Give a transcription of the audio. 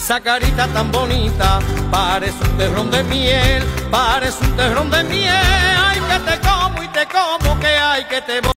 esa carita tan bonita, parece un terrón de miel, parece un terrón de miel, ay que te como y te como, que hay que te